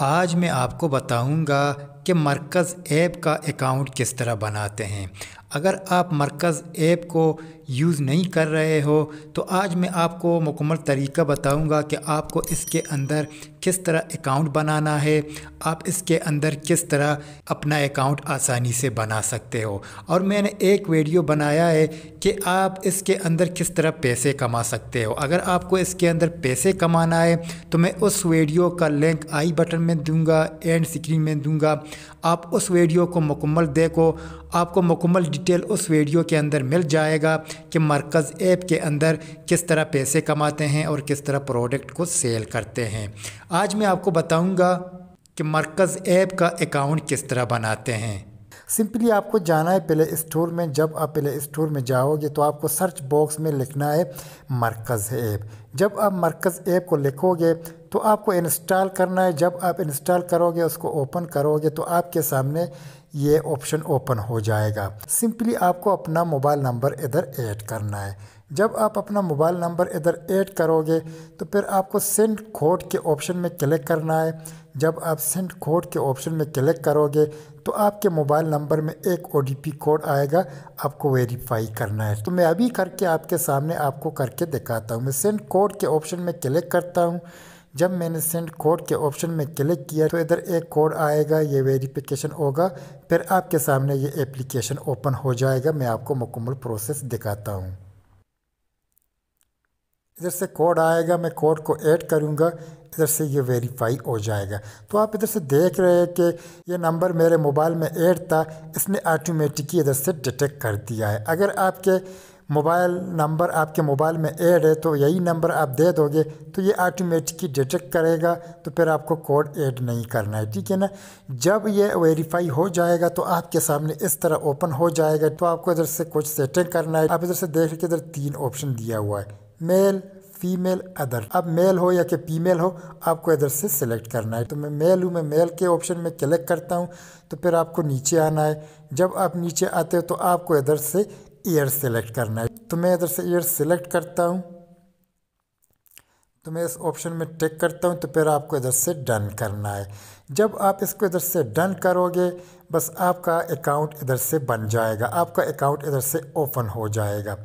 आज मैं आपको बताऊँगा कि मरकज़ ऐप का अकाउंट किस तरह बनाते हैं। अगर आप मरकज़ ऐप को यूज़ नहीं कर रहे हो तो आज मैं आपको मुकम्मल तरीका बताऊँगा कि आपको इसके अंदर किस तरह अकाउंट बनाना है। आप इसके अंदर किस तरह अपना अकाउंट आसानी से बना सकते हो। और मैंने एक वीडियो बनाया है कि आप इसके अंदर किस तरह पैसे कमा सकते हो। अगर आपको इसके अंदर पैसे कमाना है तो मैं उस वीडियो का लिंक आई बटन में दूँगा, एंड स्क्रीन में दूँगा। आप उस वीडियो को मुकम्मल देखो। आपको मुकम्मल डिटेल उस वीडियो के अंदर मिल जाएगा कि मरकज़ ऐप के अंदर किस तरह पैसे कमाते हैं और किस तरह प्रोडक्ट को सेल करते हैं। आज मैं आपको बताऊँगा कि मरकज़ ऐप का अकाउंट किस तरह बनाते हैं। सिंपली आपको जाना है प्ले स्टोर में। जब आप प्ले स्टोर में जाओगे तो आपको सर्च बॉक्स में लिखना है मरकज़ ऐप जब आप मरकज़ ऐप को लिखोगे तो आपको इंस्टॉल करना है। जब आप इंस्टॉल करोगे, उसको ओपन करोगे तो आपके सामने ये ऑप्शन ओपन हो जाएगा। सिंपली आपको अपना मोबाइल नंबर इधर ऐड करना है। जब आप अपना मोबाइल नंबर इधर ऐड करोगे तो फिर आपको सेंड कोड के ऑप्शन में क्लिक करना है। जब आप सेंड कोड के ऑप्शन में क्लिक करोगे तो आपके मोबाइल नंबर में एक ओ कोड आएगा, आपको वेरीफाई करना है। तो मैं अभी करके आपके सामने आपको करके दिखाता हूँ। मैं सेंड कोड के ऑप्शन में क्लिक करता हूँ। जब मैंने सेंड कोड के ऑप्शन में क्लिक किया तो इधर एक कोड आएगा, ये वेरिफिकेशन होगा। फिर आपके सामने ये एप्लीकेशन ओपन हो जाएगा। मैं आपको मुकम्मल प्रोसेस दिखाता हूँ। इधर से कोड आएगा, मैं कोड को ऐड करूँगा, इधर से ये वेरीफाई हो जाएगा। तो आप इधर से देख रहे हैं कि ये नंबर मेरे मोबाइल में ऐड था, इसने ऑटोमेटिकली इधर से डिटेक्ट कर दिया है। अगर आपके मोबाइल नंबर आपके मोबाइल में ऐड है तो यही नंबर आप दे दोगे तो ये ऑटोमेटिकली डिटेक्ट करेगा तो फिर आपको कोड ऐड नहीं करना है, ठीक है ना? जब ये वेरीफाई हो जाएगा तो आपके सामने इस तरह ओपन हो जाएगा तो आपको इधर से कुछ सेटिंग करना है। आप इधर से देख के इधर तीन ऑप्शन दिया हुआ है। मेल फीमेल अदर अब मेल हो या कि फीमेल हो, आपको इधर से सिलेक्ट करना है। तो मैं मेल हूँ, मैं मेल के ऑप्शन में क्लिक करता हूँ तो फिर आपको नीचे आना है। जब आप नीचे आते हो तो आपको इधर से ईयर सेलेक्ट करना है। तो मैं इधर से ईयर सेलेक्ट करता हूँ। तो मैं इस ऑप्शन में टिक करता हूँ तो फिर आपको इधर से डन करना है। जब आप इसको इधर से डन करोगे, बस आपका अकाउंट इधर से बन जाएगा। आपका अकाउंट इधर से ओपन हो जाएगा।